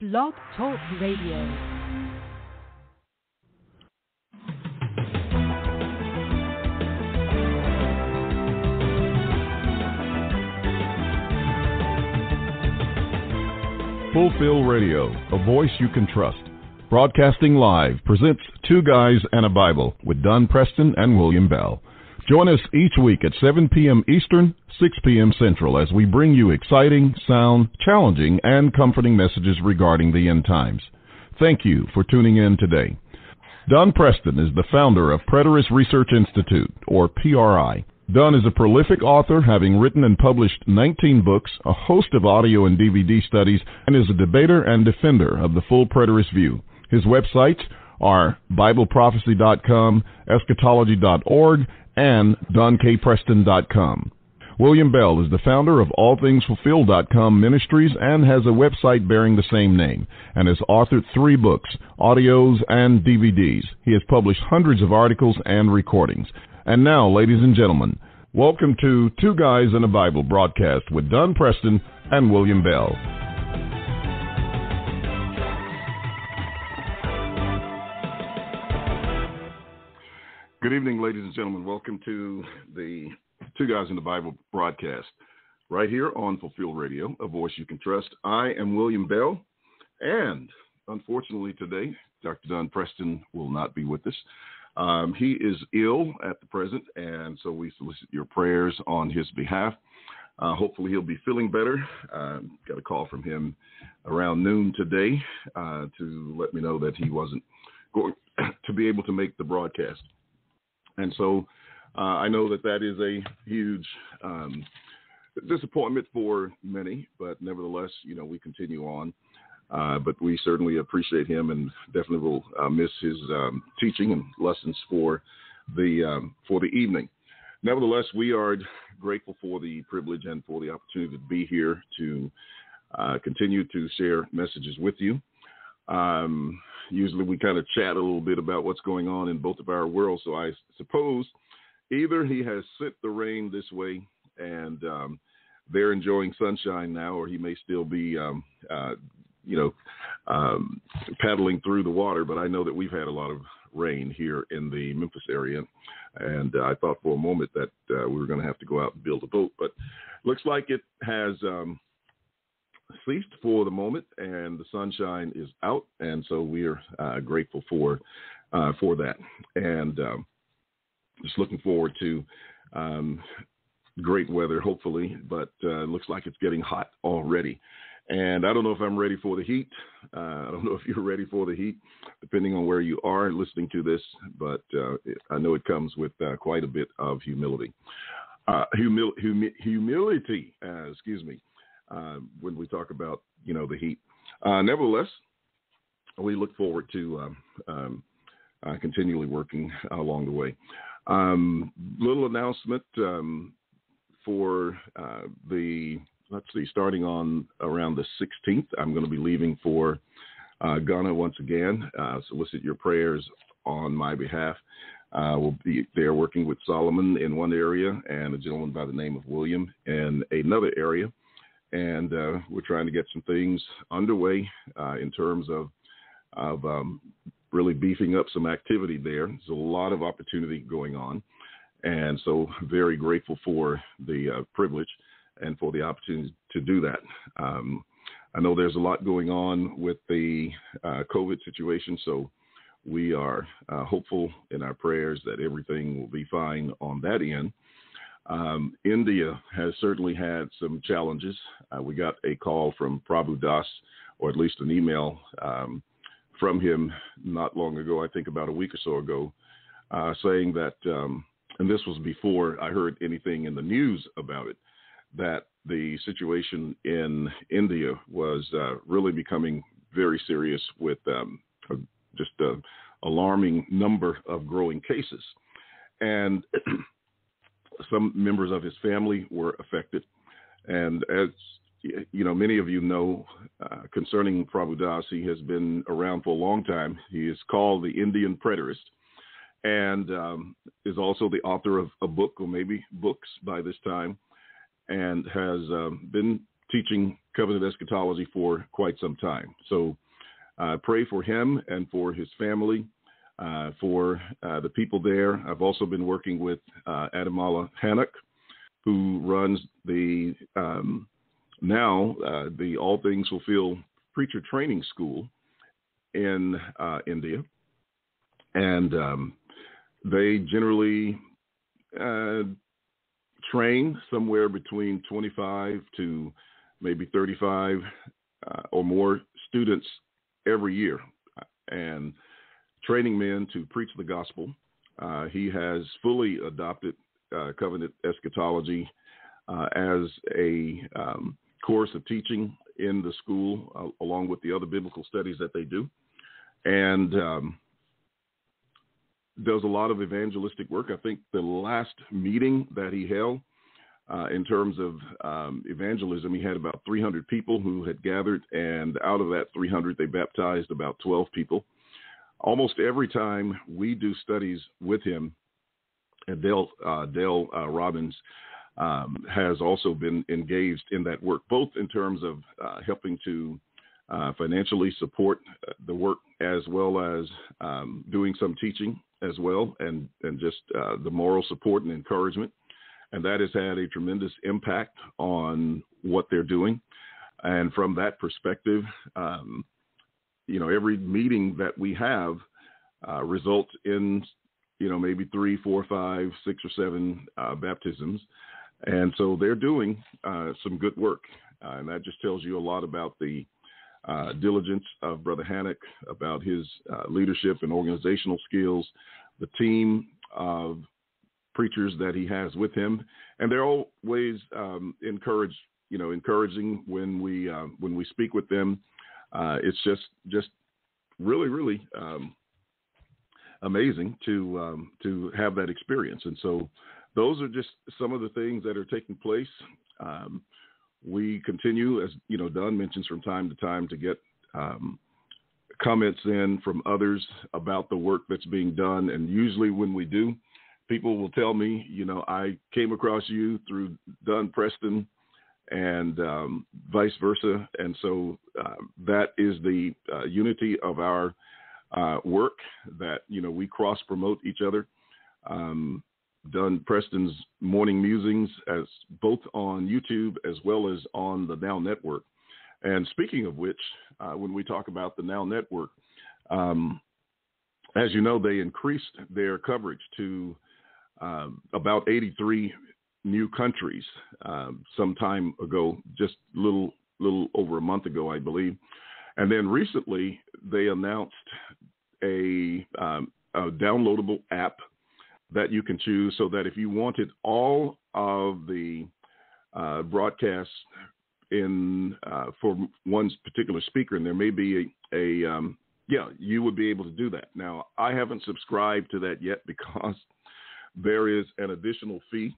Blog Talk Radio. Fulfill Radio, a voice you can trust. Broadcasting live presents Two Guys and a Bible with Don Preston and William Bell. Join us each week at 7 p.m. Eastern, 6 p.m. Central as we bring you exciting, sound, challenging, and comforting messages regarding the end times. Thank you for tuning in today. Don Preston is the founder of Preterist Research Institute, or PRI. Don is a prolific author, having written and published 19 books, a host of audio and DVD studies, and is a debater and defender of the full preterist view. His websites are BibleProphecy.com, Eschatology.org, and DonKPreston.com. William Bell is the founder of AllThingsFulfilled.com Ministries and has a website bearing the same name and has authored three books, audios, and DVDs. He has published hundreds of articles and recordings. And now, ladies and gentlemen, welcome to Two Guys and a Bible broadcast with Don Preston and William Bell. Good evening, ladies and gentlemen. Welcome to the Two Guys in the Bible broadcast right here on Fulfilled Radio, a voice you can trust. I am William Bell, and unfortunately today, Dr. Don Preston will not be with us. Um, he is ill at the present, and so we solicit your prayers on his behalf. Uh, hopefully, he'll be feeling better. Uh, got a call from him around noon today uh, to let me know that he wasn't going to be able to make the broadcast. And so uh, I know that that is a huge um, disappointment for many, but nevertheless, you know, we continue on. Uh, but we certainly appreciate him and definitely will uh, miss his um, teaching and lessons for the um, for the evening. Nevertheless, we are grateful for the privilege and for the opportunity to be here to uh, continue to share messages with you. Um, usually we kind of chat a little bit about what's going on in both of our worlds. So I suppose either he has sent the rain this way and um, they're enjoying sunshine now, or he may still be, um, uh, you know, um, paddling through the water. But I know that we've had a lot of rain here in the Memphis area, and uh, I thought for a moment that uh, we were going to have to go out and build a boat, but looks like it has um, ceased for the moment, and the sunshine is out, and so we are uh, grateful for uh, for that, and um, just looking forward to um, great weather, hopefully. But uh, looks like it's getting hot already, and I don't know if I'm ready for the heat. Uh, I don't know if you're ready for the heat, depending on where you are listening to this. But uh, I know it comes with uh, quite a bit of humility. Humil- humi- humility, excuse me uh, when we talk about you know the heat. Uh, nevertheless, we look forward to um, um, uh, continually working along the way. Um, little announcement um, for uh, the let's see, starting on around the 16th, I'm going to be leaving for uh, Ghana once again. Uh, solicit your prayers on my behalf. Uh, we'll be there working with Solomon in one area and a gentleman by the name of William in another area and uh, we're trying to get some things underway uh, in terms of of um, really beefing up some activity there. There's a lot of opportunity going on, and so very grateful for the uh, privilege and for the opportunity to do that. Um, I know there's a lot going on with the uh, COVID situation, so we are uh, hopeful in our prayers that everything will be fine on that end. Um, India has certainly had some challenges. Uh, we got a call from Prabhu Das, or at least an email um, from him not long ago, I think about a week or so ago, uh, saying that, um, and this was before I heard anything in the news about it, that the situation in India was uh, really becoming very serious with um, just an alarming number of growing cases. And some members of his family were affected. And as you know, many of you know uh, concerning Prabhu Das, he has been around for a long time. He is called the Indian Preterist and um, is also the author of a book or maybe books by this time and has um, been teaching covenant eschatology for quite some time. So uh, pray for him and for his family, uh, for uh, the people there. I've also been working with uh, Adamala Hannock, who runs the um, now uh, the All Things Fulfill Preacher Training School in uh, India, and um, they generally uh, train somewhere between 25 to maybe 35 uh, or more students every year, and training men to preach the gospel. Uh, he has fully adopted uh, covenant eschatology uh, as a um, course of teaching in the school, uh, along with the other biblical studies that they do, and um, does a lot of evangelistic work. I think the last meeting that he held uh, in terms of um, evangelism, he had about 300 people who had gathered, and out of that 300, they baptized about 12 people. Almost every time we do studies with him, and Dale, uh, Dale uh, Robbins um, has also been engaged in that work, both in terms of uh, helping to uh, financially support uh, the work as well as um, doing some teaching as well, and and just the moral support and encouragement and that has had a tremendous impact on what they're doing. And from that perspective, um, you know, every meeting that we have uh, results in, you know, maybe three, four, five, six, or seven uh, baptisms. And so they're doing uh, some good work. Uh, and that just tells you a lot about the uh, diligence of Brother Hannock, about his uh, leadership and organizational skills, the team of preachers that he has with him, and they're always um, encouraged, you know, encouraging when we when we speak with them. Uh, it's just just really really um, amazing to um, to have that experience, and so those are just some of the things that are taking place. Um, we continue, as you know, Don mentions from time to time, to get um, comments in from others about the work that's being done, and usually when we do people will tell me, you know, I came across you through Don Preston and um, vice versa. And so uh, that is the uh, unity of our uh, work that, you know, we cross promote each other. Um, Don Preston's Morning Musings as both on YouTube as well as on the Now Network. And speaking of which, uh, when we talk about the Now Network, um, as you know, they increased their coverage to um, about 83 new countries um, some time ago, just little little over a month ago, I believe. And then recently they announced a, um, a downloadable app that you can choose so that if you wanted all of the uh, broadcasts in uh, for one particular speaker, and there may be a, a um, yeah, you would be able to do that. Now, I haven't subscribed to that yet because there is an additional fee.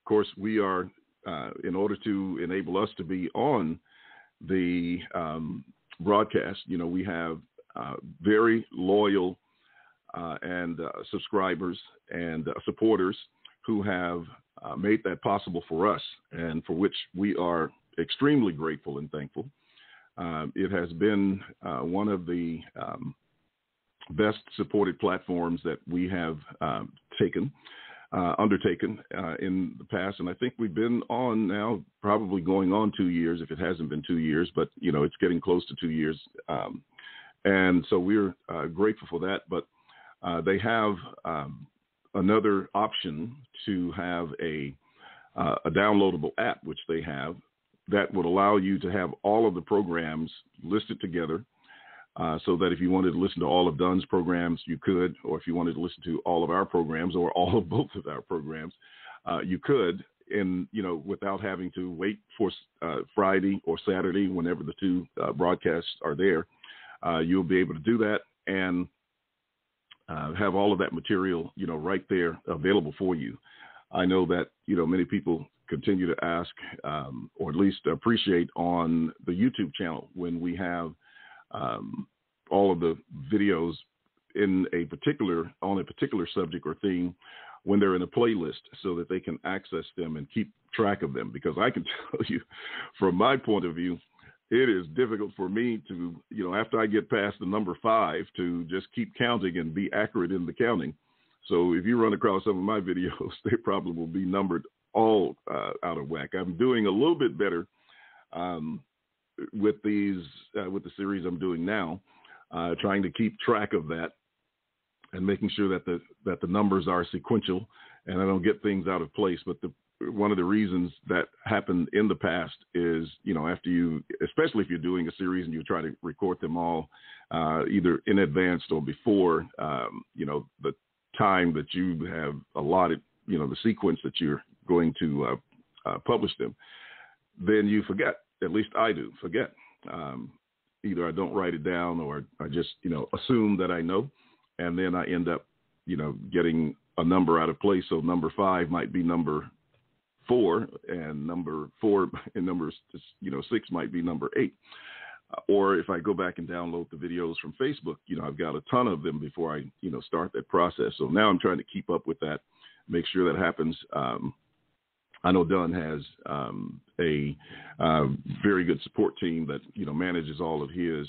Of course, we are, uh, in order to enable us to be on the um, broadcast, you know, we have uh, very loyal uh, and uh, subscribers and uh, supporters who have uh, made that possible for us and for which we are extremely grateful and thankful. Um, it has been one of the um, best supported platforms that we have um, taken, uh, undertaken uh, in the past. And I think we've been on now, probably going on two years, if it hasn't been two years, but you know, it's getting close to two years. Um, and so we're uh, grateful for that. But uh, they have um, another option to have a uh, a downloadable app, which they have that would allow you to have all of the programs listed together uh, so that if you wanted to listen to all of Don's programs, you could, or if you wanted to listen to all of our programs or all of both of our programs, uh, you could, and you know, without having to wait for uh, Friday or Saturday, whenever the two uh, broadcasts are there, uh, you'll be able to do that and have all of that material, you know, right there available for you. I know that you know many people continue to ask, um, or at least appreciate on the YouTube channel when we have um, all of the videos in a particular on a particular subject or theme when they're in a playlist so that they can access them and keep track of them. Because I can tell you, from my point of view, it is difficult for me to, you know, after I get past the number five, to just keep counting and be accurate in the counting. So if you run across some of my videos, they probably will be numbered all uh, out of whack. I'm doing a little bit better um, with these uh, with the series I'm doing now, uh, trying to keep track of that and making sure that the that the numbers are sequential and I don't get things out of place. But the one of the reasons that happened in the past is, you know, after you, especially if you're doing a series and you try to record them all, uh, either in advance or before, um, you know, the time that you have allotted, you know, the sequence that you're going to uh, uh, publish them, then you forget. At least I do forget. Um, either I don't write it down or I just, you know, assume that I know, and then I end up, you know, getting a number out of place. So number five might be number four, and number four and number you know six might be number eight. Uh, or if I go back and download the videos from Facebook, you know I've got a ton of them before I you know start that process. So now I'm trying to keep up with that, make sure that happens. Um, I know Don has um, a uh, very good support team that you know manages all of his.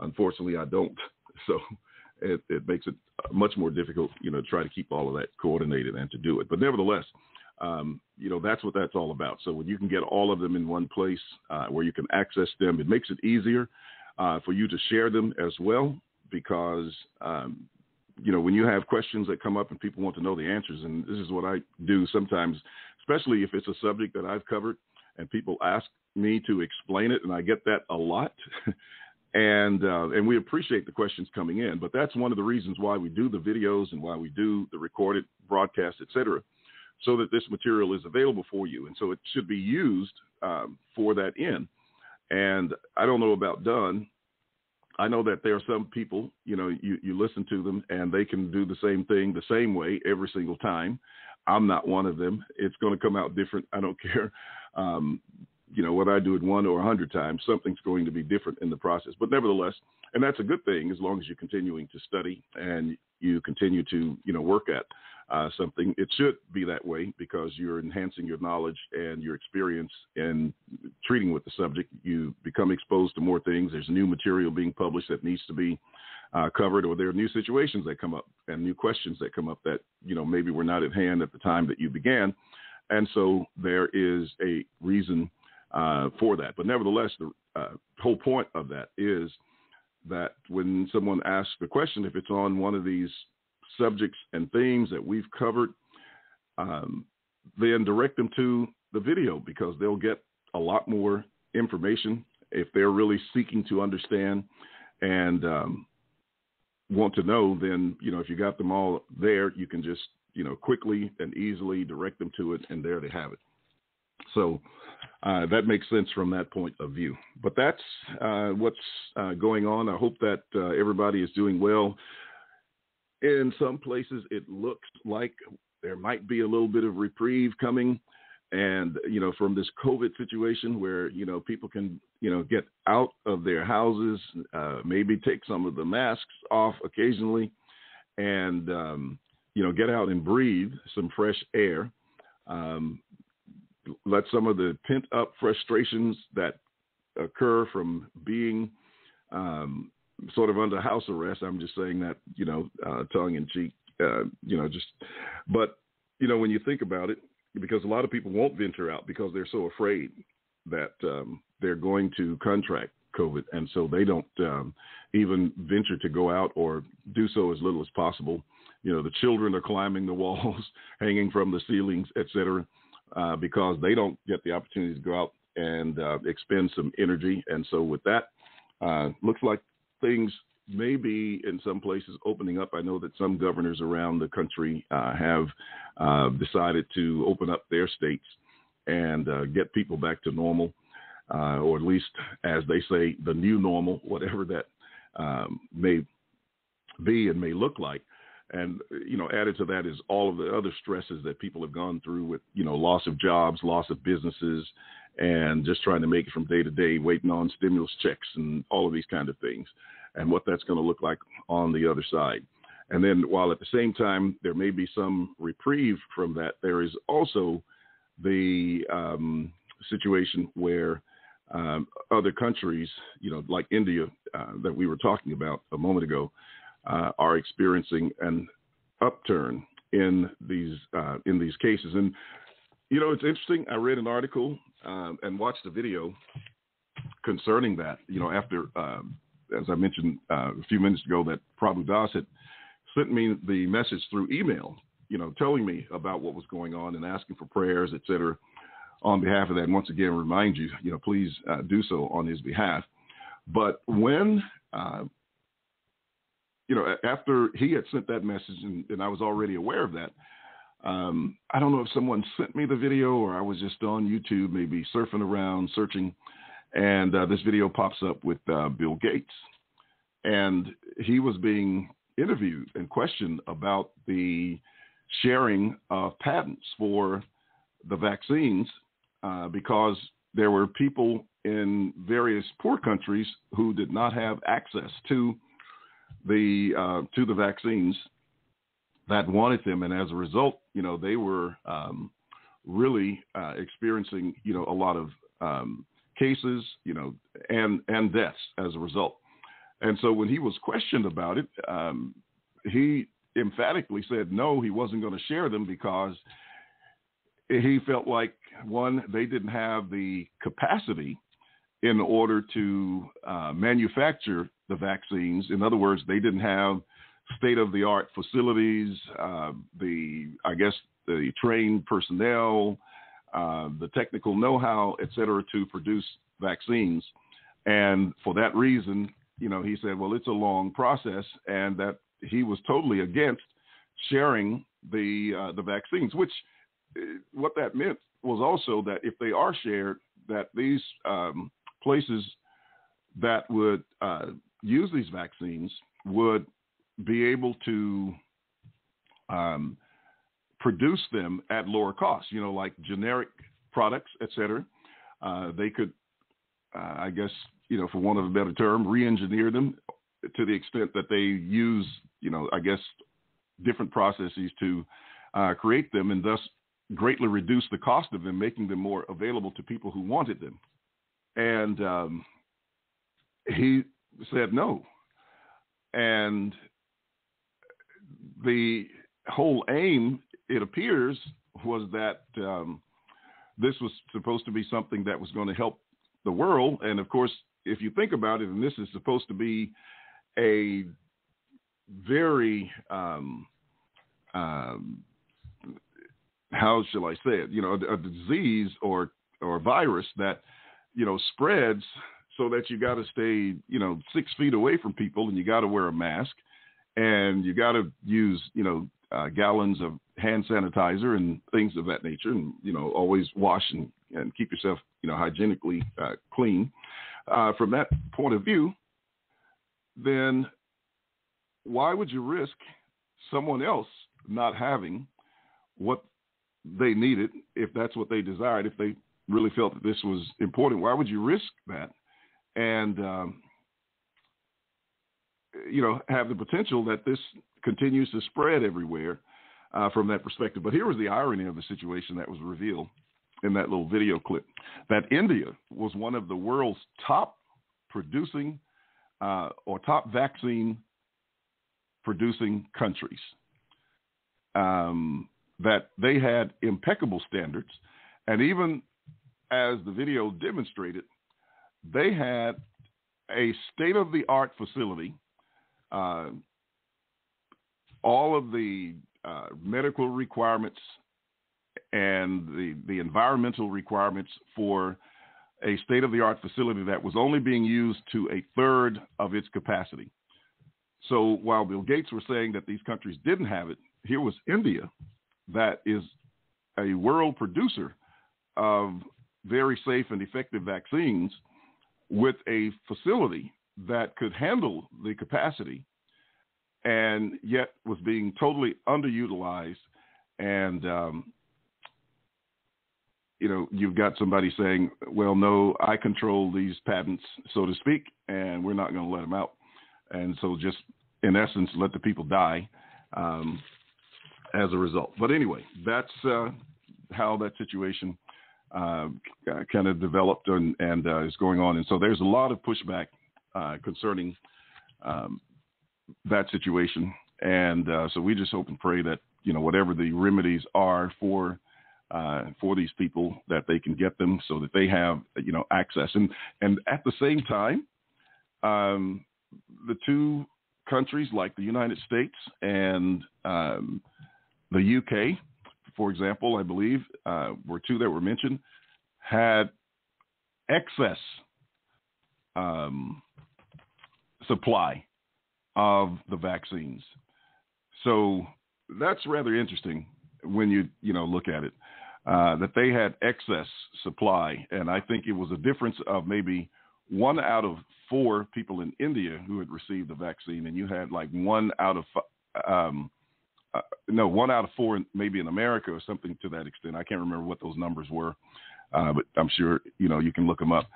Unfortunately, I don't, so it, it makes it much more difficult, you know, to try to keep all of that coordinated and to do it. But nevertheless, um, you know, that's what that's all about. So when you can get all of them in one place uh, where you can access them, it makes it easier uh, for you to share them as well because, um, you know, when you have questions that come up and people want to know the answers, and this is what I do sometimes, especially if it's a subject that I've covered and people ask me to explain it, and I get that a lot. and uh, and we appreciate the questions coming in, but that's one of the reasons why we do the videos and why we do the recorded broadcast, et cetera so that this material is available for you. And so it should be used um, for that end. And I don't know about Don. I know that there are some people, you know, you, you listen to them and they can do the same thing the same way every single time. I'm not one of them. It's going to come out different. I don't care. Um, you know, whether I do it one or a hundred times, something's going to be different in the process. But nevertheless, and that's a good thing as long as you're continuing to study and you continue to, you know, work at uh, something. It should be that way because you're enhancing your knowledge and your experience in treating with the subject. You become exposed to more things. There's new material being published that needs to be uh, covered, or there are new situations that come up and new questions that come up that you know maybe were not at hand at the time that you began. And so there is a reason uh, for that. But nevertheless, the uh, whole point of that is that when someone asks the question, if it's on one of these subjects and themes that we've covered, um, then direct them to the video because they'll get a lot more information if they're really seeking to understand and um, want to know. Then you know if you got them all there, you can just you know quickly and easily direct them to it, and there they have it. So uh, that makes sense from that point of view. But that's uh, what's uh, going on. I hope that uh, everybody is doing well in some places it looks like there might be a little bit of reprieve coming and you know from this covid situation where you know people can you know get out of their houses uh, maybe take some of the masks off occasionally and um, you know get out and breathe some fresh air um, let some of the pent up frustrations that occur from being um, sort of under house arrest. I'm just saying that, you know, uh, tongue in cheek, uh, you know, just, but, you know, when you think about it, because a lot of people won't venture out because they're so afraid that um, they're going to contract COVID. And so they don't um, even venture to go out or do so as little as possible. You know, the children are climbing the walls, hanging from the ceilings, et cetera, uh, because they don't get the opportunity to go out and uh, expend some energy. And so with that, uh, looks like things may be in some places opening up. I know that some governors around the country uh, have uh, decided to open up their states and uh, get people back to normal, uh, or at least, as they say, the new normal, whatever that um, may be and may look like. And you know, added to that is all of the other stresses that people have gone through with you know loss of jobs, loss of businesses, and just trying to make it from day to day, waiting on stimulus checks and all of these kind of things, and what that's going to look like on the other side. And then, while at the same time there may be some reprieve from that, there is also the um, situation where um, other countries, you know, like India uh, that we were talking about a moment ago, uh, are experiencing an upturn in these uh, in these cases. And you know, it's interesting. I read an article um, and watched a video concerning that. You know, after um, as I mentioned uh, a few minutes ago, that Prabhu Das had sent me the message through email. You know, telling me about what was going on and asking for prayers, et cetera, on behalf of that. And once again, remind you, you know, please uh, do so on his behalf. But when uh, you know, after he had sent that message, and, and I was already aware of that. Um, I don't know if someone sent me the video or I was just on YouTube, maybe surfing around, searching, and uh, this video pops up with uh, Bill Gates, and he was being interviewed and questioned about the sharing of patents for the vaccines uh, because there were people in various poor countries who did not have access to the uh, to the vaccines that wanted them, and as a result, you know, they were um, really uh, experiencing, you know, a lot of um, cases, you know, and and deaths as a result. And so when he was questioned about it, um, he emphatically said no, he wasn't going to share them because he felt like one, they didn't have the capacity in order to uh, manufacture the vaccines. In other words, they didn't have state of the art facilities, uh, the I guess the trained personnel, uh, the technical know how, et cetera, to produce vaccines. And for that reason, you know, he said, well, it's a long process, and that he was totally against sharing the uh, the vaccines. Which uh, what that meant was also that if they are shared, that these um, places that would uh, use these vaccines would be able to um, produce them at lower costs, you know, like generic products, et cetera. Uh, they could, uh, I guess, you know, for want of a better term, re-engineer them to the extent that they use, you know, I guess, different processes to uh, create them, and thus greatly reduce the cost of them, making them more available to people who wanted them. And um, he said no. And the whole aim, it appears, was that um, this was supposed to be something that was going to help the world. And of course, if you think about it, and this is supposed to be a very, um, um, how shall I say it? You know, a, a disease or or virus that you know spreads so that you got to stay, you know, six feet away from people, and you got to wear a mask, and you got to use, you know, uh, gallons of hand sanitizer and things of that nature, and you know, always wash and, and keep yourself, you know, hygienically uh, clean. Uh, from that point of view, then why would you risk someone else not having what they needed if that's what they desired? If they really felt that this was important, why would you risk that and um, you know have the potential that this continues to spread everywhere uh, from that perspective. But here was the irony of the situation that was revealed in that little video clip: that India was one of the world's top producing uh, or top vaccine producing countries. Um, that they had impeccable standards, and even as the video demonstrated, they had a state of the art facility. Uh, all of the uh, medical requirements and the, the environmental requirements for a state of the art facility that was only being used to a third of its capacity. So while Bill Gates was saying that these countries didn't have it, here was India, that is a world producer of very safe and effective vaccines with a facility that could handle the capacity and yet was being totally underutilized and um, you know you've got somebody saying well no i control these patents so to speak and we're not going to let them out and so just in essence, let the people die um, as a result. But anyway, that's uh, how that situation uh, kind of developed and, and uh, is going on. And so there's a lot of pushback uh, concerning um, that situation. And uh, so we just hope and pray that you know whatever the remedies are for uh, for these people that they can get them so that they have you know access and and at the same time um, the two countries like the United States and um, the UK for example I believe uh, were two that were mentioned had excess um, supply of the vaccines so that's rather interesting when you you know look at it. Uh, that they had excess supply, and I think it was a difference of maybe one out of four people in India who had received the vaccine, and you had like one out of um, uh, no one out of four maybe in America or something to that extent. I can't remember what those numbers were, uh, but I'm sure you know you can look them up.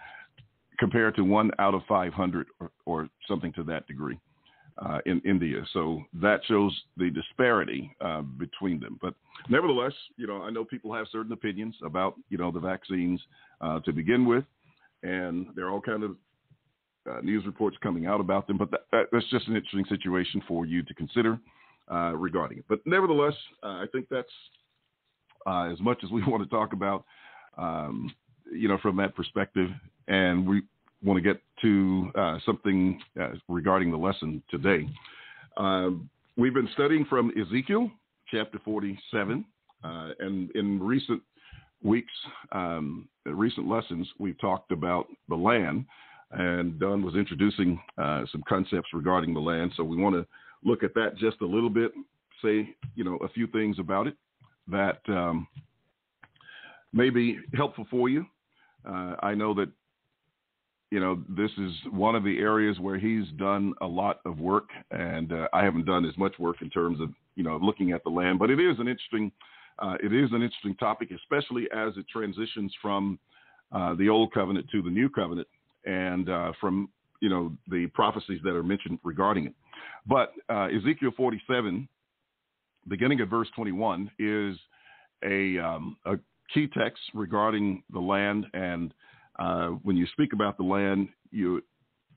Compared to one out of 500 or, or something to that degree uh, in India. So that shows the disparity uh, between them. But nevertheless, you know, I know people have certain opinions about, you know, the vaccines uh, to begin with, and there are all kind of uh, news reports coming out about them. But that, that, that's just an interesting situation for you to consider uh, regarding it. But nevertheless, uh, I think that's as much as we want to talk about, um, you know, from that perspective. And we want to get to uh, something uh, regarding the lesson today. Uh, we've been studying from Ezekiel chapter 47, uh, and in recent weeks, um, recent lessons, we've talked about the land, and Don was introducing uh, some concepts regarding the land. So we want to look at that just a little bit, say you know a few things about it that um, may be helpful for you. Uh, I know that you know, this is one of the areas where he's done a lot of work, and uh, I haven't done as much work in terms of, you know, looking at the land. But it is an interesting, uh, it is an interesting topic, especially as it transitions from uh, the old covenant to the new covenant, and uh, from you know the prophecies that are mentioned regarding it. But uh, Ezekiel 47, beginning at verse 21, is a um, a key text regarding the land and uh, when you speak about the land, you're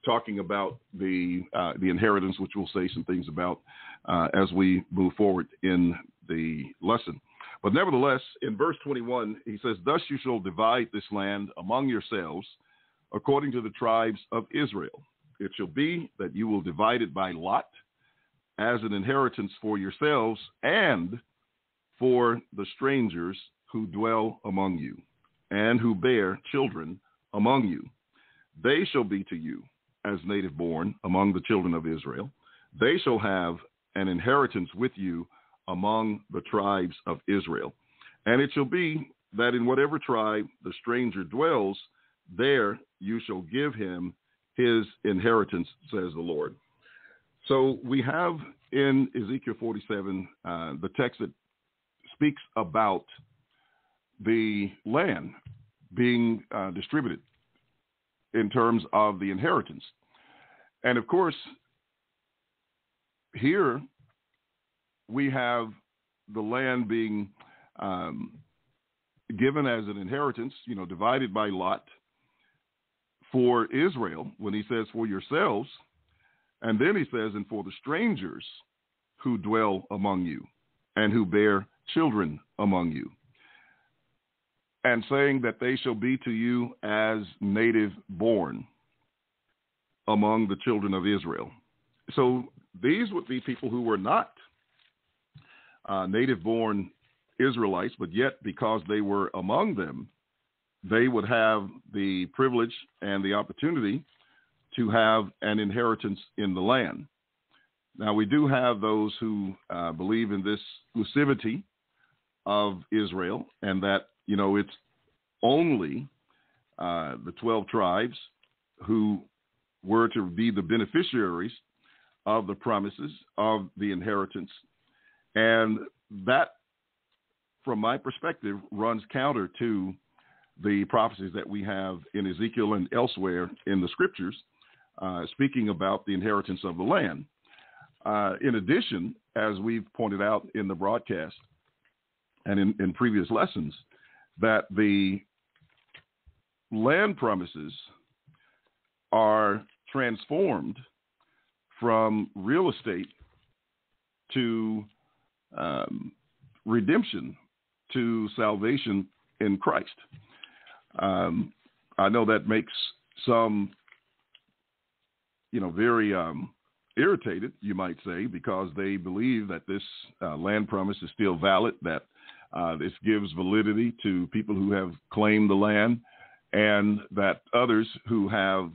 talking about the uh, the inheritance, which we'll say some things about uh, as we move forward in the lesson. But nevertheless, in verse 21, he says, "Thus you shall divide this land among yourselves, according to the tribes of Israel. It shall be that you will divide it by lot, as an inheritance for yourselves and for the strangers who dwell among you, and who bear children." Among you. They shall be to you as native born among the children of Israel. They shall have an inheritance with you among the tribes of Israel. And it shall be that in whatever tribe the stranger dwells, there you shall give him his inheritance, says the Lord. So we have in Ezekiel 47 uh, the text that speaks about the land being uh, distributed in terms of the inheritance. And of course, here we have the land being um, given as an inheritance, you know, divided by lot for Israel when he says, for yourselves. And then he says, and for the strangers who dwell among you and who bear children among you and saying that they shall be to you as native born among the children of Israel. So these would be people who were not uh, native born Israelites, but yet because they were among them, they would have the privilege and the opportunity to have an inheritance in the land. Now, we do have those who uh, believe in this exclusivity of Israel and that you know, it's only uh, the 12 tribes who were to be the beneficiaries of the promises of the inheritance. And that, from my perspective, runs counter to the prophecies that we have in Ezekiel and elsewhere in the scriptures, uh, speaking about the inheritance of the land. Uh, in addition, as we've pointed out in the broadcast and in, in previous lessons, that the land promises are transformed from real estate to um, redemption to salvation in Christ. Um, I know that makes some, you know, very um, irritated, you might say, because they believe that this uh, land promise is still valid, that uh, this gives validity to people who have claimed the land, and that others who have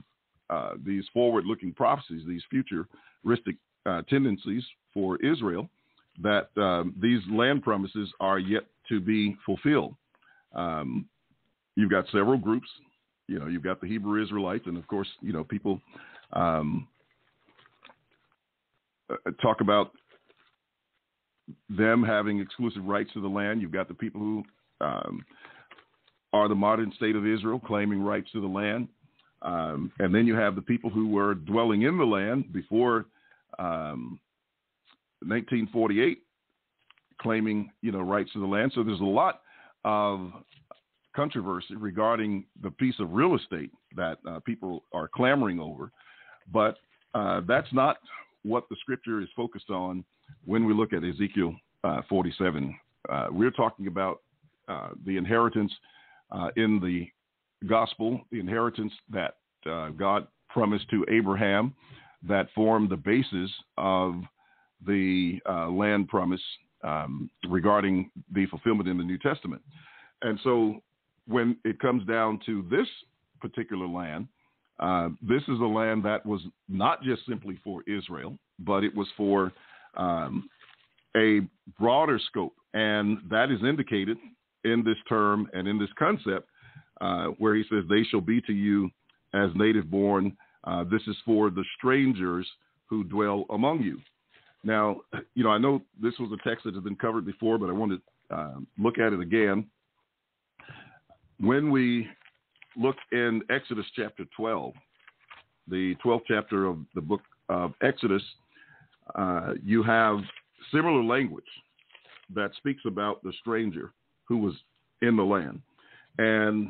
uh, these forward looking prophecies, these futuristic uh, tendencies for Israel, that um, these land promises are yet to be fulfilled. Um, you've got several groups. You know, you've got the Hebrew Israelites, and of course, you know, people um, uh, talk about them having exclusive rights to the land. You've got the people who um, are the modern state of Israel claiming rights to the land. Um, and then you have the people who were dwelling in the land before um, 1948 claiming, you know, rights to the land. So there's a lot of controversy regarding the piece of real estate that uh, people are clamoring over. But uh, that's not what the scripture is focused on when we look at Ezekiel uh, 47. Uh, we're talking about uh, the inheritance uh, in the gospel, the inheritance that God promised to Abraham that formed the basis of the land promise um, regarding the fulfillment in the New Testament. And so when it comes down to this particular land, uh, this is a land that was not just simply for Israel, but it was for um, a broader scope. And that is indicated in this term and in this concept uh, where he says, They shall be to you as native born. Uh, this is for the strangers who dwell among you. Now, you know, I know this was a text that has been covered before, but I want to uh, look at it again. When we look in Exodus chapter 12, the 12th chapter of the book of Exodus, uh, you have similar language that speaks about the stranger who was in the land. And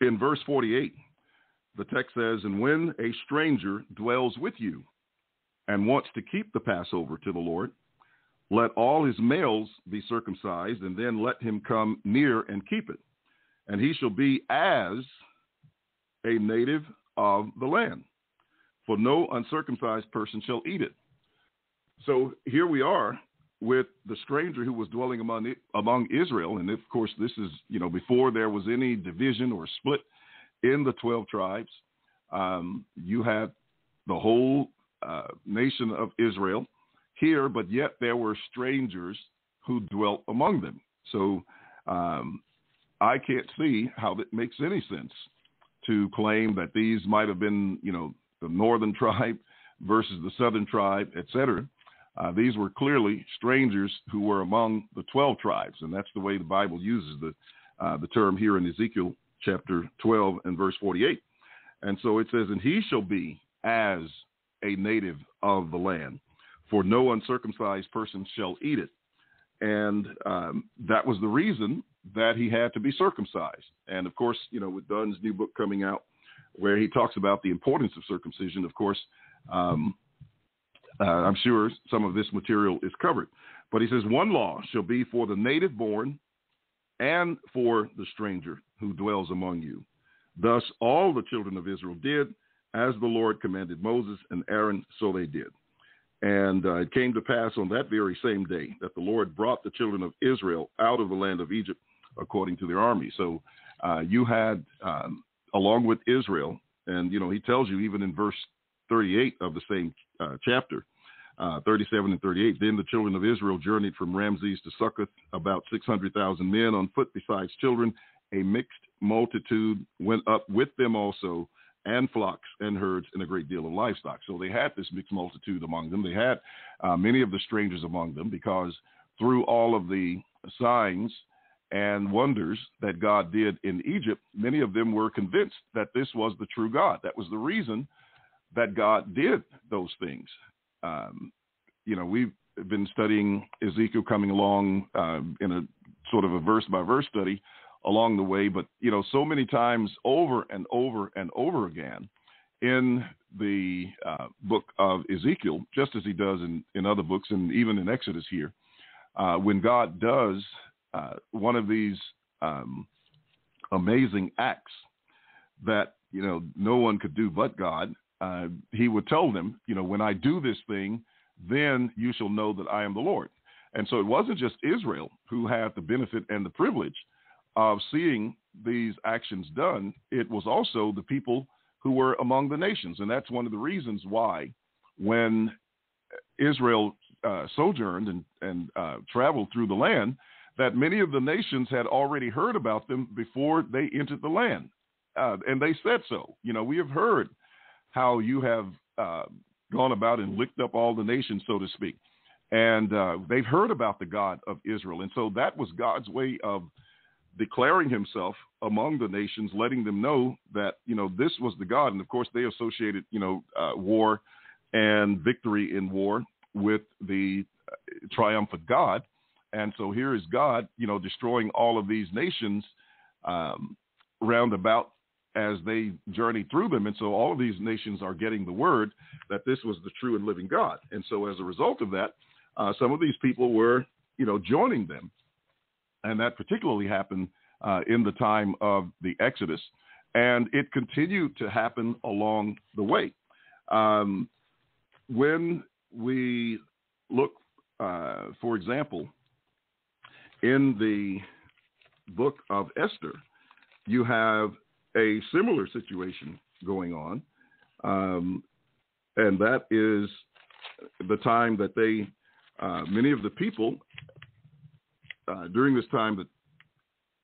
in verse 48, the text says, And when a stranger dwells with you and wants to keep the Passover to the Lord, let all his males be circumcised, and then let him come near and keep it. And he shall be as a native of the land, for no uncircumcised person shall eat it. So here we are with the stranger who was dwelling among among Israel, and of course this is you know before there was any division or split in the 12 tribes. Um, you had the whole uh, nation of Israel here, but yet there were strangers who dwelt among them. So um, I can't see how it makes any sense to claim that these might have been, you know, the northern tribe versus the southern tribe, etc. Uh, these were clearly strangers who were among the 12 tribes, and that's the way the Bible uses the uh, the term here in Ezekiel chapter 12 and verse 48. And so it says, And he shall be as a native of the land, for no uncircumcised person shall eat it. And um, that was the reason that he had to be circumcised. And of course, you know, with Don's new book coming out, where he talks about the importance of circumcision, of course, um, uh, I'm sure some of this material is covered. But he says, One law shall be for the native born and for the stranger who dwells among you. Thus all the children of Israel did as the Lord commanded Moses and Aaron, so they did. And uh, it came to pass on that very same day that the Lord brought the children of Israel out of the land of Egypt according to their army. So uh, you had, um, along with Israel, and you know, he tells you even in verse 38 of the same uh, chapter, uh, 37 and 38. Then the children of Israel journeyed from Ramses to Succoth, about 600,000 men on foot besides children. A mixed multitude went up with them also, and flocks and herds and a great deal of livestock. So they had this mixed multitude among them. They had uh, many of the strangers among them because through all of the signs and wonders that God did in Egypt, many of them were convinced that this was the true God. That was the reason that God did those things. Um, you know, we've been studying Ezekiel coming along uh, in a sort of a verse by verse study along the way, but you know, so many times over and over and over again in the uh, book of Ezekiel, just as he does in, in other books and even in Exodus here, uh, when God does uh, one of these um, amazing acts that you know no one could do but God, uh, he would tell them, you know, when I do this thing, then you shall know that I am the Lord. And so it wasn't just Israel who had the benefit and the privilege of seeing these actions done. It was also the people who were among the nations. And that's one of the reasons why when Israel uh, sojourned and, and uh, traveled through the land, that many of the nations had already heard about them before they entered the land. Uh, and they said so. You know, we have heard how you have uh, gone about and licked up all the nations, so to speak. And uh, they've heard about the God of Israel. And so that was God's way of declaring himself among the nations, letting them know that, you know, this was the God. And of course, they associated, you know, uh, war and victory in war with the uh, triumph of God. And so here is God, you know, destroying all of these nations um, roundabout as they journey through them. And so all of these nations are getting the word that this was the true and living God. And so as a result of that, uh, some of these people were, you know, joining them. And that particularly happened uh, in the time of the Exodus. And it continued to happen along the way. Um, when we look, uh, for example, in the book of Esther, you have a similar situation going on, um, and that is the time that they, uh, many of the people, uh, during this time that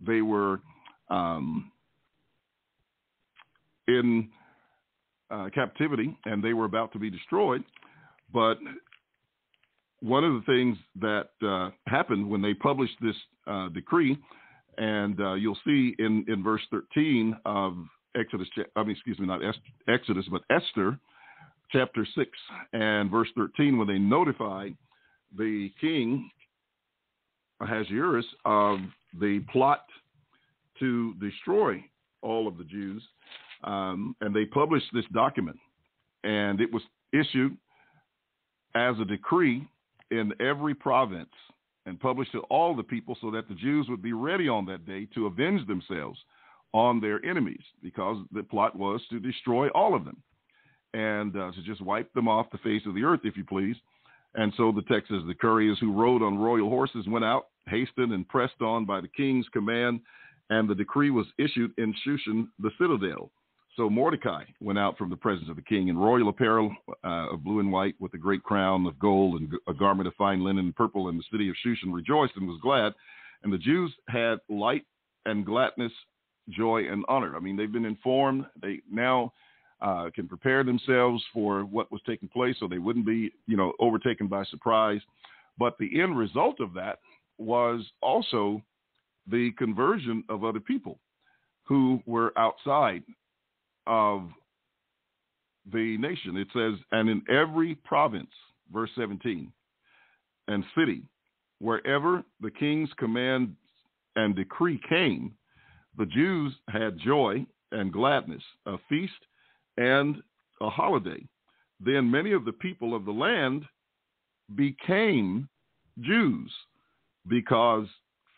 they were um, in uh, captivity and they were about to be destroyed. But one of the things that uh, happened when they published this uh, decree and uh, you'll see in, in verse 13 of Exodus, I mean, excuse me, not Exodus, but Esther, chapter 6 and verse 13, when they notified the king, Ahasuerus, of the plot to destroy all of the Jews. Um, and they published this document, and it was issued as a decree in every province and published to all the people so that the Jews would be ready on that day to avenge themselves on their enemies because the plot was to destroy all of them and uh, to just wipe them off the face of the earth, if you please. And so the text says the couriers who rode on royal horses went out, hastened and pressed on by the king's command, and the decree was issued in Shushan, the citadel. So Mordecai went out from the presence of the king in royal apparel uh, of blue and white with a great crown of gold and a garment of fine linen and purple. And the city of Shushan rejoiced and was glad. And the Jews had light and gladness, joy and honor. I mean, they've been informed. They now uh, can prepare themselves for what was taking place so they wouldn't be, you know, overtaken by surprise. But the end result of that was also the conversion of other people who were outside of the nation. It says, and in every province, verse 17, and city, wherever the king's command and decree came, the Jews had joy and gladness, a feast and a holiday. Then many of the people of the land became Jews because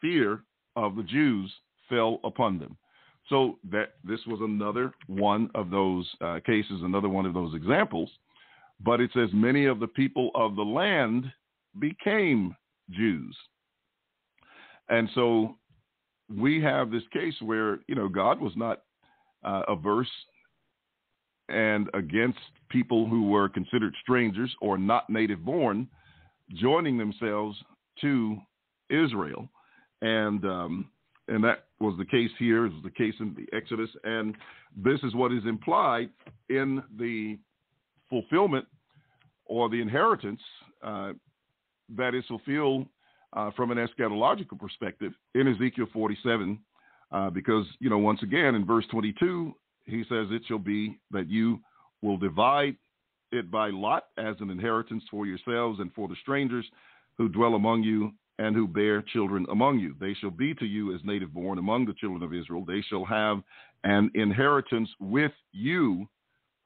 fear of the Jews fell upon them. So that this was another one of those uh, cases, another one of those examples. But it says many of the people of the land became Jews. And so we have this case where, you know, God was not uh, averse and against people who were considered strangers or not native born joining themselves to Israel. And um, and that was the case here. It was the case in the Exodus, and this is what is implied in the fulfillment or the inheritance uh, that is fulfilled uh, from an eschatological perspective in Ezekiel 47. Uh, because you know, once again, in verse 22, he says, "It shall be that you will divide it by lot as an inheritance for yourselves and for the strangers who dwell among you and who bear children among you. They shall be to you as native born among the children of Israel. They shall have an inheritance with you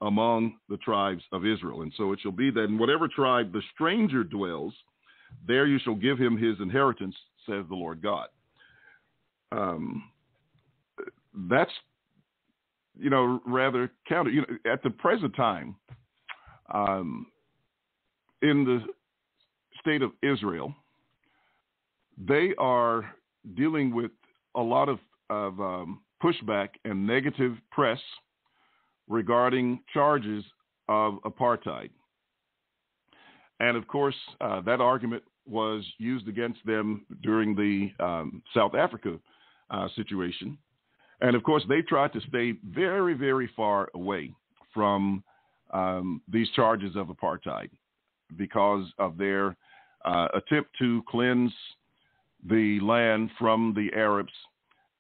among the tribes of Israel. And so it shall be that in whatever tribe the stranger dwells, there you shall give him his inheritance, says the Lord God. Um, that's, you know, rather counter. You know, at the present time, um, in the state of Israel, they are dealing with a lot of, of um, pushback and negative press regarding charges of apartheid. And of course, uh, that argument was used against them during the um, South Africa uh, situation. And of course, they tried to stay very, very far away from um, these charges of apartheid because of their uh, attempt to cleanse the land from the Arabs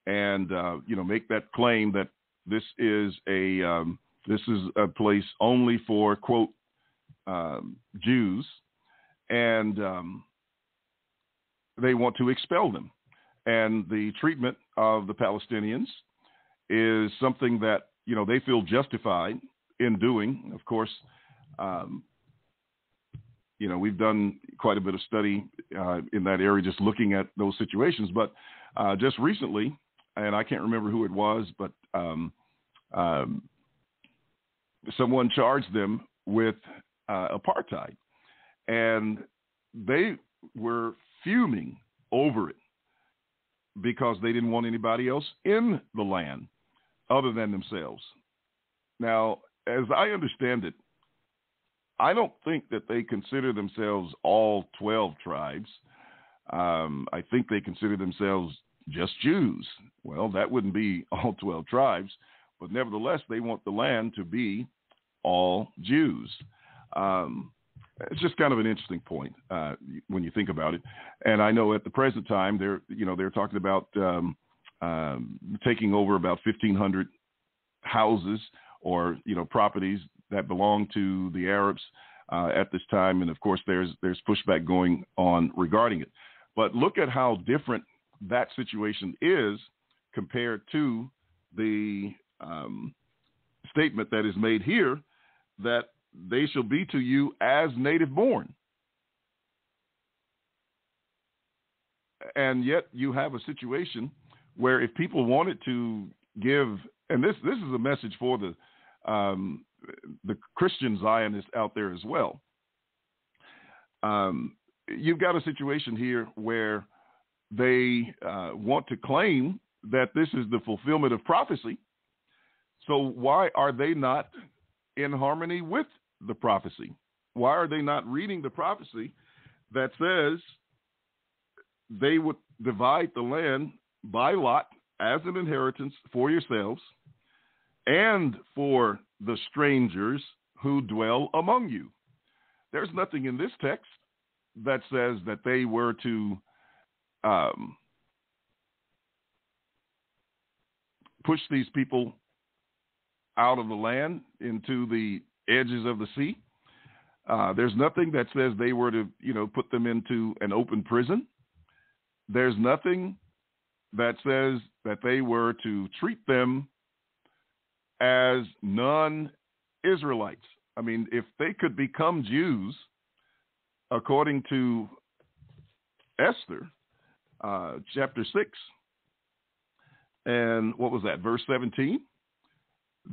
and uh, you know make that claim that this is a um, this is a place only for quote um, Jews, and um, they want to expel them. And the treatment of the Palestinians is something that you know they feel justified in doing. Of course, um, you know we've done quite a bit of study uh, in that area, just looking at those situations. But uh, just recently, and I can't remember who it was, but um, um, someone charged them with uh, apartheid, and they were fuming over it because they didn't want anybody else in the land other than themselves. Now, as I understand it, I don't think that they consider themselves all 12 tribes. Um, I think they consider themselves just Jews. Well, that wouldn't be all 12 tribes, but nevertheless, they want the land to be all Jews. Um, it's just kind of an interesting point uh, when you think about it. And I know at the present time, they're you know they're talking about um, um, taking over about 1,500 houses or you know properties that belong to the Arabs uh, at this time, and of course there's there's pushback going on regarding it. But look at how different that situation is compared to the um, statement that is made here that they shall be to you as native born. And yet you have a situation where if people wanted to give, and this this is a message for the um, the Christian Zionists out there as well. Um, you've got a situation here where they uh, want to claim that this is the fulfillment of prophecy. So why are they not in harmony with the prophecy? Why are they not reading the prophecy that says they would divide the land by lot as an inheritance for yourselves and for the strangers who dwell among you? There's nothing in this text that says that they were to um, push these people out of the land into the edges of the sea. Uh, there's nothing that says they were to, you know, put them into an open prison. There's nothing that says that they were to treat them as non-Israelites. I mean, if they could become Jews, according to Esther, uh, chapter 6, and what was that, verse 17?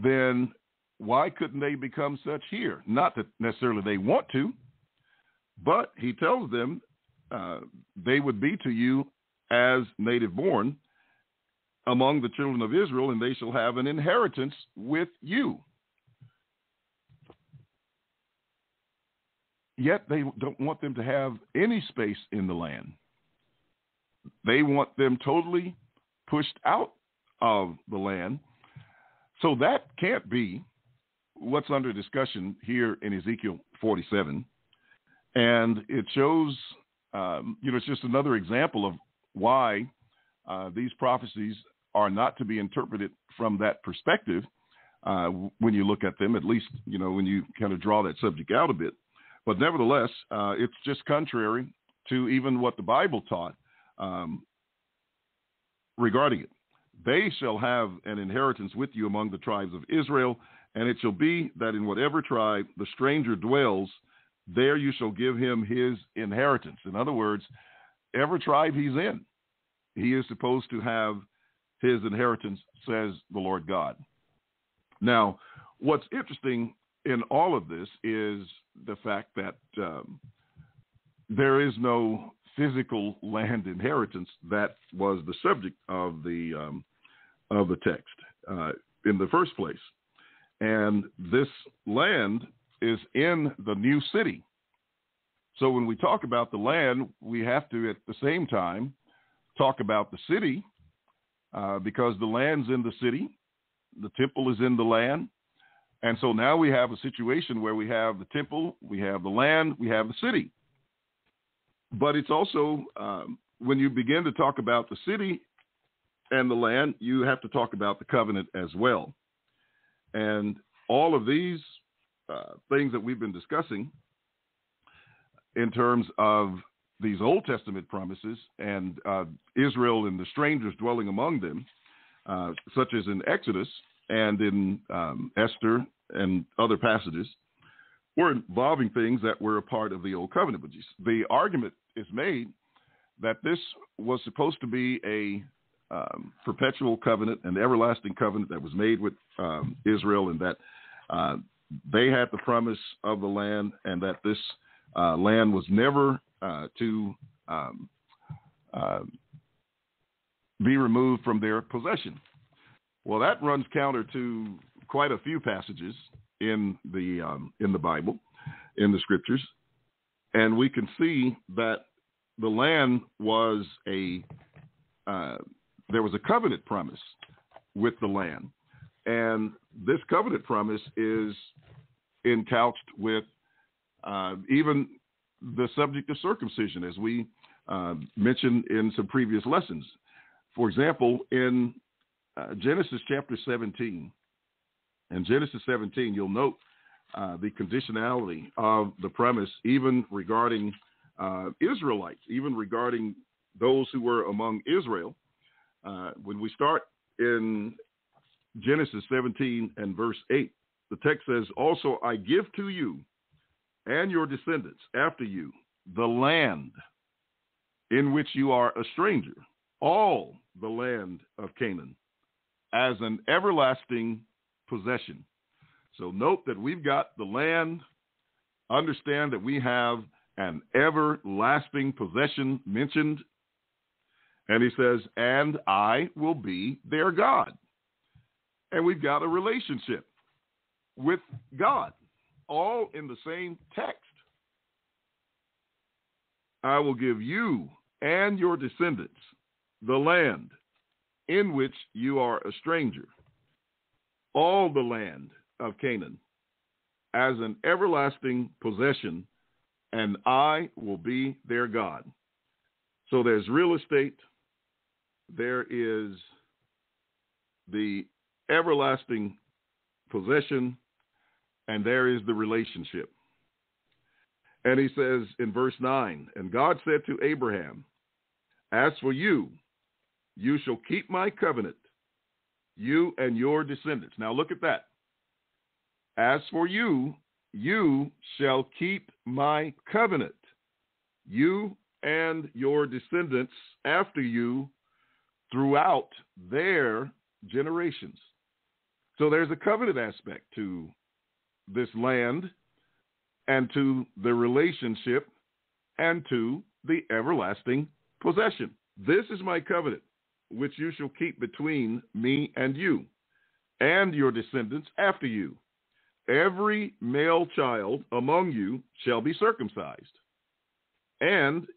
Then why couldn't they become such here? Not that necessarily they want to, but he tells them uh, they would be to you as native born among the children of Israel, and they shall have an inheritance with you. Yet they don't want them to have any space in the land. They want them totally pushed out of the land. So that can't be what's under discussion here in Ezekiel 47. And it shows, um, you know, it's just another example of why uh, these prophecies are not to be interpreted from that perspective, uh, when you look at them, at least, you know, when you kind of draw that subject out a bit. But nevertheless, uh, it's just contrary to even what the Bible taught um, regarding it. They shall have an inheritance with you among the tribes of Israel, and it shall be that in whatever tribe the stranger dwells, there you shall give him his inheritance. In other words, every tribe he's in, he is supposed to have his inheritance, says the Lord God. Now, what's interesting in all of this is the fact that um, there is no physical land inheritance that was the subject of the um, of the text uh, in the first place, and this land is in the new city. So when we talk about the land, we have to at the same time talk about the city uh, because the land's in the city, the temple is in the land. And so now we have a situation where we have the temple, we have the land, we have the city. But it's also, um, when you begin to talk about the city and the land, you have to talk about the covenant as well. And all of these uh, things that we've been discussing in terms of these Old Testament promises and uh, Israel and the strangers dwelling among them, uh, such as in Exodus and in um, Esther and other passages, were involving things that were a part of the Old Covenant. But the argument is made that this was supposed to be a um, perpetual covenant, an everlasting covenant that was made with um, Israel, and that uh, they had the promise of the land, and that this uh, land was never uh, to um, uh, be removed from their possession. Well, that runs counter to quite a few passages in the um, in the Bible, in the Scriptures, and we can see that the land was a uh, there was a covenant promise with the land, and this covenant promise is encouched with uh, even the subject of circumcision, as we uh, mentioned in some previous lessons. For example, in uh, Genesis chapter 17, in Genesis 17, you'll note uh, the conditionality of the premise, even regarding uh, Israelites, even regarding those who were among Israel. Uh, when we start in Genesis 17 and verse 8, the text says, Also I give to you and your descendants after you the land in which you are a stranger, all the land of Canaan, as an everlasting possession. So note that we've got the land. Understand that we have an everlasting possession mentioned. And he says, and I will be their God. And we've got a relationship with God all in the same text. I will give you and your descendants the land in which you are a stranger, all the land of Canaan, as an everlasting possession, and I will be their God. So there's real estate, there is the everlasting possession, and there is the relationship. And he says in verse 9, and God said to Abraham, As for you, you shall keep my covenant, you and your descendants. Now look at that. As for you, you shall keep my covenant, you and your descendants after you throughout their generations. So there's a covenant aspect to this land and to the relationship and to the everlasting possession. This is my covenant, which you shall keep between me and you and your descendants after you. Every male child among you shall be circumcised, and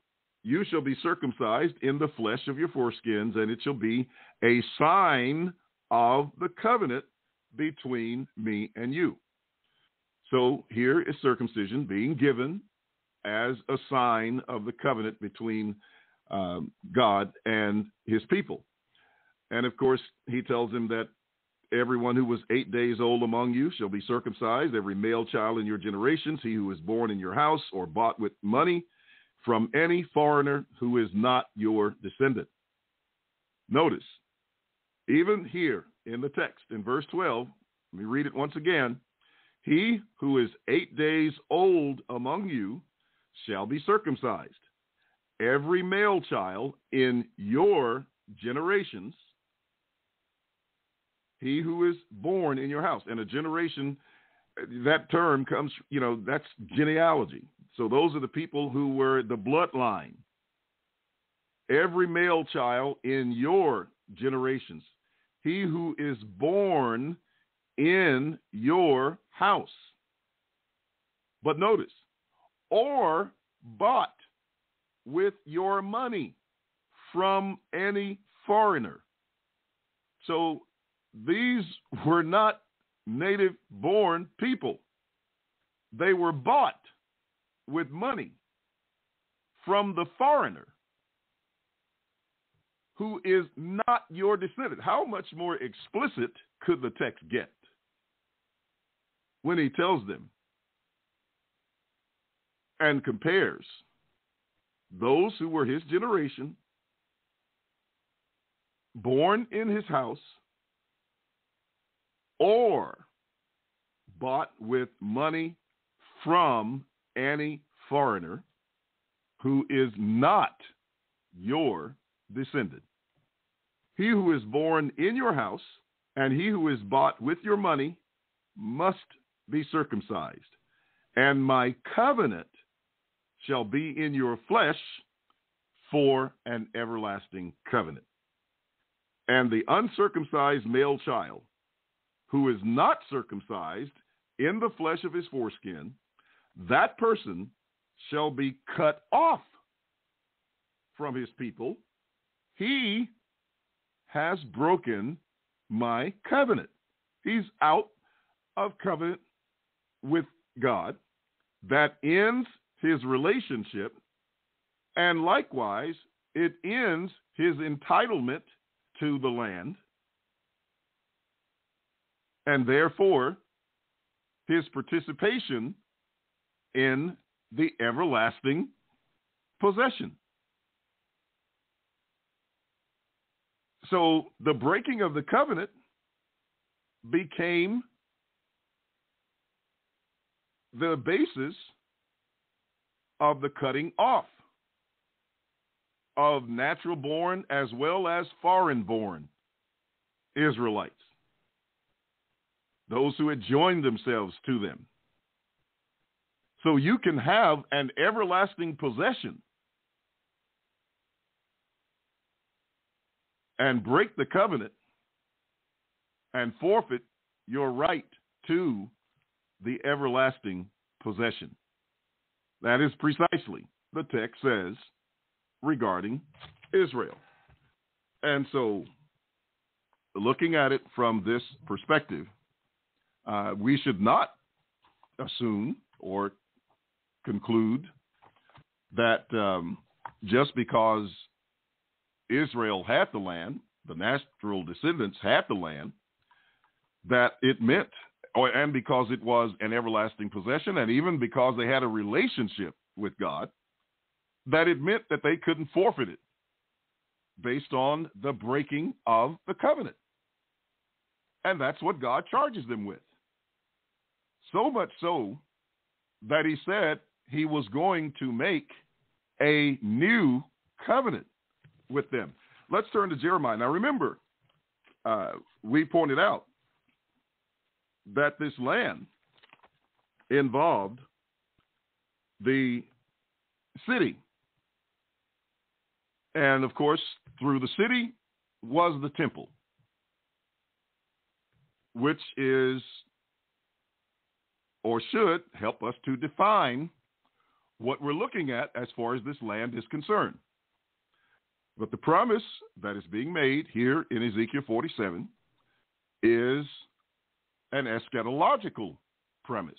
you shall be circumcised in the flesh of your foreskins, and it shall be a sign of the covenant between me and you. So here is circumcision being given as a sign of the covenant between um, God and his people. And of course, he tells him that Everyone who was eight days old among you shall be circumcised, every male child in your generations, he who is born in your house or bought with money from any foreigner who is not your descendant. Notice, even here in the text, in verse 12, let me read it once again. He who is eight days old among you shall be circumcised, every male child in your generations he who is born in your house. And a generation, that term comes, you know, that's genealogy. So those are the people who were the bloodline. Every male child in your generations, he who is born in your house. But notice, or bought with your money from any foreigner. So these were not native born people. They were bought with money from the foreigner who is not your descendant. How much more explicit could the text get when he tells them and compares those who were his generation, born in his house, or bought with money from any foreigner who is not your descendant. He who is born in your house and he who is bought with your money must be circumcised. And my covenant shall be in your flesh for an everlasting covenant. And the uncircumcised male child who is not circumcised in the flesh of his foreskin, that person shall be cut off from his people. He has broken my covenant. He's out of covenant with God. That ends his relationship. And likewise, it ends his entitlement to the land and therefore his participation in the everlasting possession. So the breaking of the covenant became the basis of the cutting off of natural born as well as foreign born Israelites those who had joined themselves to them. So you can have an everlasting possession and break the covenant and forfeit your right to the everlasting possession. That is precisely the text says regarding Israel. And so, looking at it from this perspective, uh, we should not assume or conclude that um, just because Israel had the land, the natural descendants had the land, that it meant, or, and because it was an everlasting possession, and even because they had a relationship with God, that it meant that they couldn't forfeit it based on the breaking of the covenant. And that's what God charges them with. So much so that he said he was going to make a new covenant with them. Let's turn to Jeremiah. Now, remember, uh, we pointed out that this land involved the city. And of course, through the city was the temple, which is or should help us to define what we're looking at as far as this land is concerned. But the promise that is being made here in Ezekiel 47 is an eschatological premise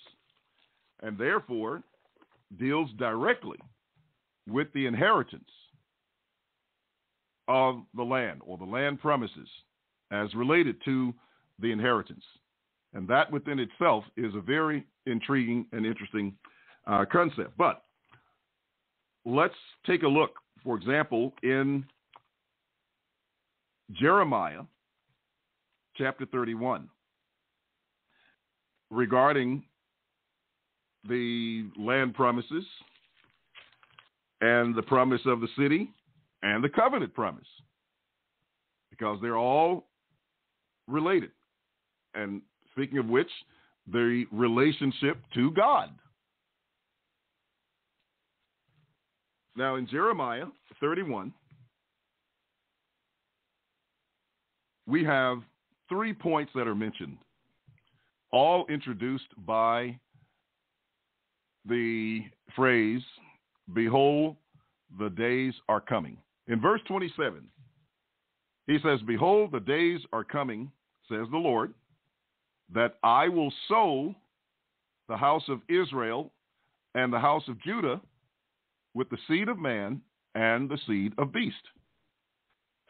and therefore deals directly with the inheritance of the land or the land premises as related to the inheritance. And that within itself is a very intriguing and interesting uh, concept. But let's take a look, for example, in Jeremiah chapter 31 regarding the land promises and the promise of the city and the covenant promise because they're all related. And speaking of which, the relationship to God. Now, in Jeremiah 31, we have three points that are mentioned, all introduced by the phrase, Behold, the days are coming. In verse 27, he says, Behold, the days are coming, says the Lord, that I will sow the house of Israel and the house of Judah with the seed of man and the seed of beast.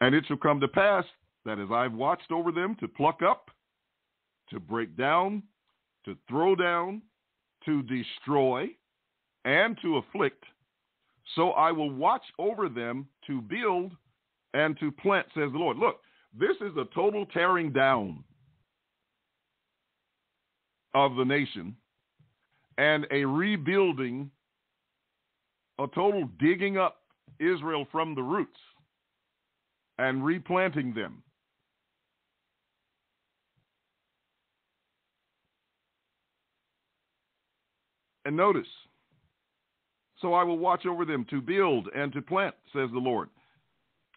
And it shall come to pass that as I've watched over them to pluck up, to break down, to throw down, to destroy, and to afflict, so I will watch over them to build and to plant, says the Lord. Look, this is a total tearing down of the nation and a rebuilding, a total digging up Israel from the roots and replanting them. And notice, so I will watch over them to build and to plant, says the Lord.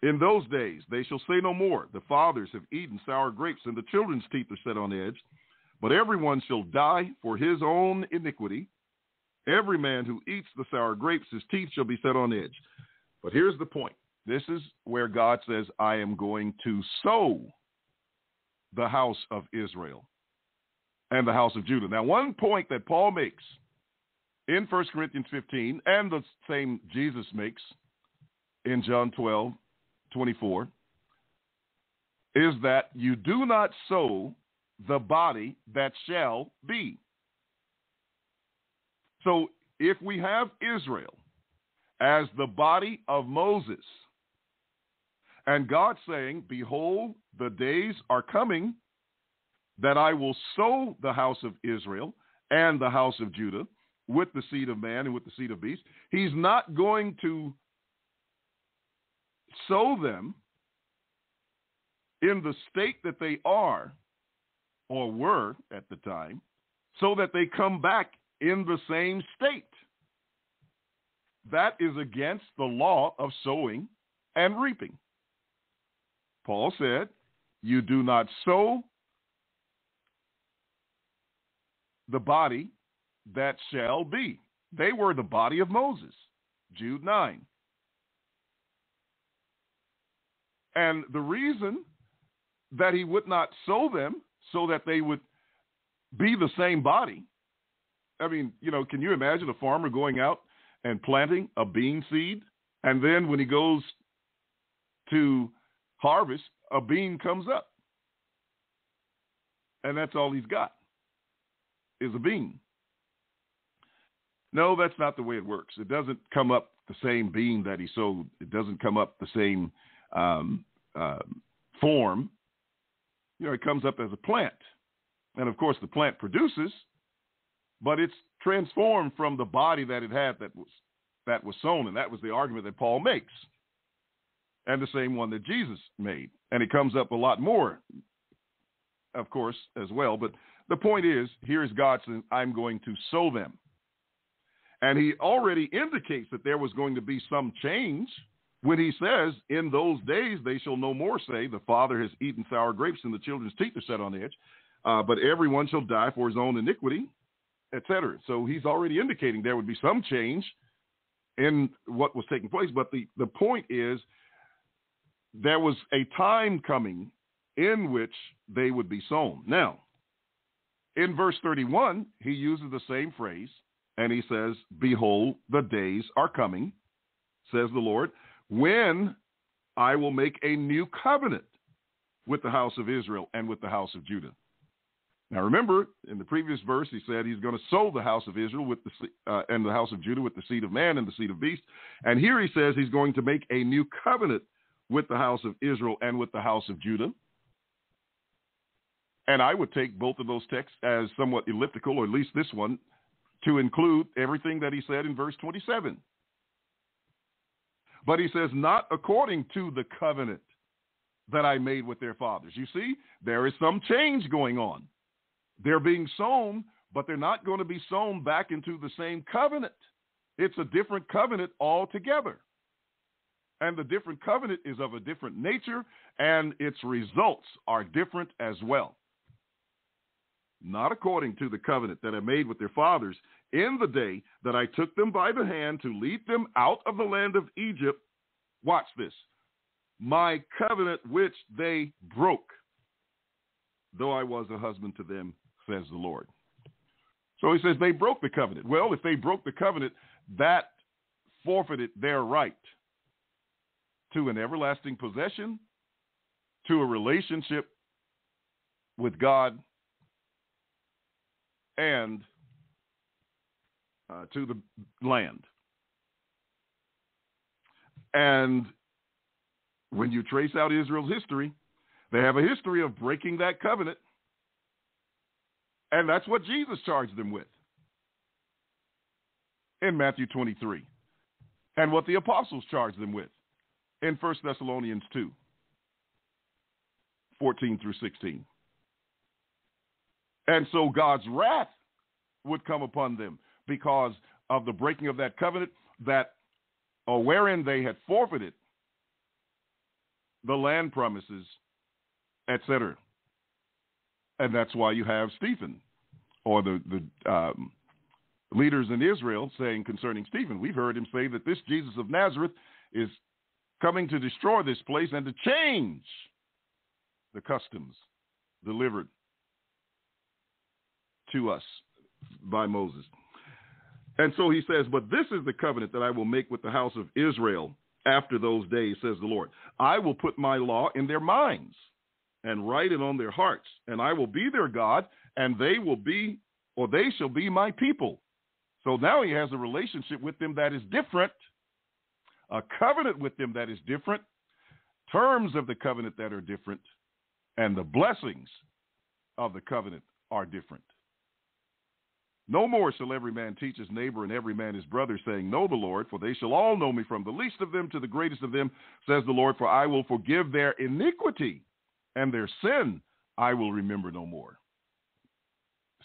In those days they shall say no more, The fathers have eaten sour grapes, and the children's teeth are set on edge. But everyone shall die for his own iniquity. Every man who eats the sour grapes, his teeth shall be set on edge. But here's the point this is where God says, I am going to sow the house of Israel and the house of Judah. Now, one point that Paul makes in 1 Corinthians 15 and the same Jesus makes in John 12, 24 is that you do not sow the body that shall be. So if we have Israel as the body of Moses, and God saying, Behold, the days are coming that I will sow the house of Israel and the house of Judah with the seed of man and with the seed of beast. He's not going to sow them in the state that they are or were at the time so that they come back in the same state. That is against the law of sowing and reaping. Paul said, You do not sow the body that shall be. They were the body of Moses. Jude 9. And the reason that he would not sow them so that they would be the same body. I mean, you know, can you imagine a farmer going out and planting a bean seed? And then when he goes to harvest, a bean comes up. And that's all he's got is a bean. No, that's not the way it works. It doesn't come up the same bean that he sowed. It doesn't come up the same um, uh, form. You know, it comes up as a plant, and of course, the plant produces, but it's transformed from the body that it had that was that was sown, and that was the argument that Paul makes, and the same one that Jesus made, and it comes up a lot more, of course, as well. But the point is, here is God saying, "I'm going to sow them." And he already indicates that there was going to be some change when he says, In those days they shall no more say, The father has eaten sour grapes and the children's teeth are set on edge, uh, but everyone shall die for his own iniquity, etc. So he's already indicating there would be some change in what was taking place. But the, the point is, there was a time coming in which they would be sown. Now, in verse 31, he uses the same phrase and he says, Behold, the days are coming, says the Lord, when I will make a new covenant with the house of Israel and with the house of Judah. Now remember, in the previous verse, he said he's going to sow the house of Israel with the uh, and the house of Judah with the seed of man and the seed of beast. And here he says he's going to make a new covenant with the house of Israel and with the house of Judah. And I would take both of those texts as somewhat elliptical, or at least this one, to include everything that he said in verse 27. But he says, not according to the covenant that I made with their fathers. You see, there is some change going on. They're being sown, but they're not going to be sown back into the same covenant. It's a different covenant altogether. And the different covenant is of a different nature, and its results are different as well. Not according to the covenant that I made with their fathers in the day that I took them by the hand to lead them out of the land of Egypt. Watch this. My covenant which they broke, though I was a husband to them, says the Lord. So he says they broke the covenant. Well, if they broke the covenant, that forfeited their right to an everlasting possession, to a relationship with God, and uh, to the land. And when you trace out Israel's history, they have a history of breaking that covenant. And that's what Jesus charged them with in Matthew 23, and what the apostles charged them with in 1 Thessalonians 2 14 through 16. And so God's wrath would come upon them because of the breaking of that covenant that or wherein they had forfeited the land promises, etc. And that's why you have Stephen or the, the um, leaders in Israel saying concerning Stephen, we've heard him say that this Jesus of Nazareth is coming to destroy this place and to change the customs delivered to us by Moses. And so he says, But this is the covenant that I will make with the house of Israel after those days, says the Lord. I will put my law in their minds and write it on their hearts, and I will be their God, and they will be, or they shall be my people. So now he has a relationship with them that is different, a covenant with them that is different, terms of the covenant that are different, and the blessings of the covenant are different. No more shall every man teach his neighbor and every man his brother, saying, Know the Lord, for they shall all know me from the least of them to the greatest of them, says the Lord, for I will forgive their iniquity, and their sin I will remember no more.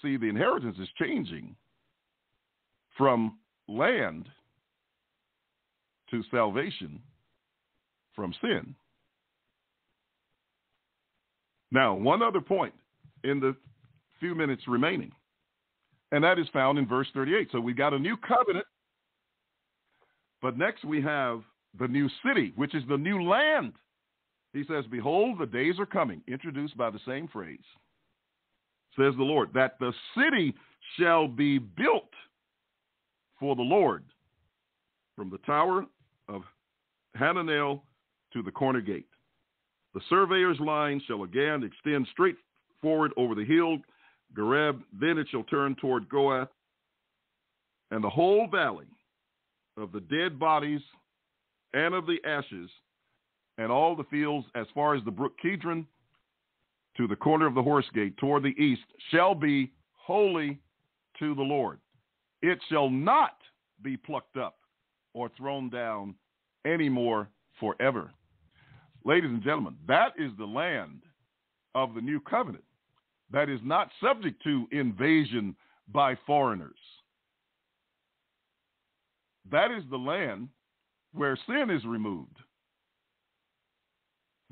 See, the inheritance is changing from land to salvation from sin. Now, one other point in the few minutes remaining and that is found in verse 38. So we've got a new covenant, but next we have the new city, which is the new land. He says, Behold, the days are coming, introduced by the same phrase, says the Lord, that the city shall be built for the Lord from the tower of Hananel to the corner gate. The surveyor's line shall again extend straight forward over the hill Gareb, then it shall turn toward Goath, and the whole valley of the dead bodies and of the ashes, and all the fields as far as the brook Kidron to the corner of the horse gate toward the east shall be holy to the Lord. It shall not be plucked up or thrown down anymore forever. Ladies and gentlemen, that is the land of the new covenant that is not subject to invasion by foreigners. That is the land where sin is removed.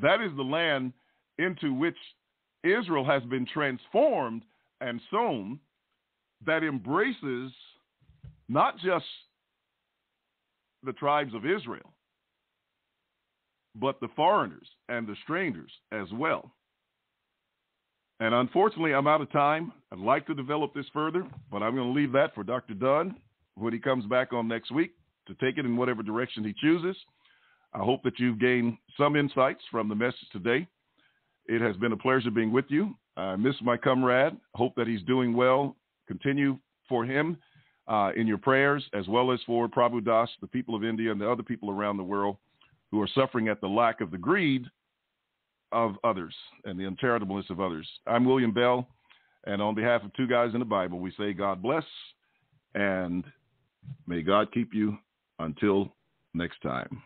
That is the land into which Israel has been transformed and sown that embraces not just the tribes of Israel, but the foreigners and the strangers as well. And unfortunately, I'm out of time. I'd like to develop this further, but I'm going to leave that for Dr. Don when he comes back on next week to take it in whatever direction he chooses. I hope that you've gained some insights from the message today. It has been a pleasure being with you. I miss my comrade. Hope that he's doing well. Continue for him uh, in your prayers, as well as for Prabhu Das, the people of India, and the other people around the world who are suffering at the lack of the greed of others and the uncharitableness of others. I'm William Bell, and on behalf of Two Guys in the Bible, we say God bless and may God keep you until next time.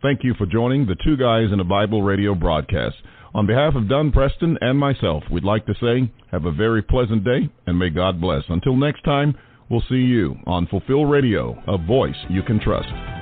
Thank you for joining the Two Guys in a Bible radio broadcast. On behalf of Don Preston and myself, we'd like to say have a very pleasant day and may God bless. Until next time, we'll see you on Fulfill Radio, a voice you can trust.